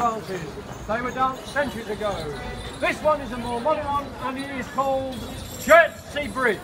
They were danced centuries ago. This one is a more modern one and it is called Chertsey Bridge.